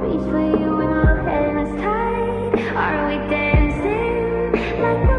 Reach for you my tied. Are we dancing like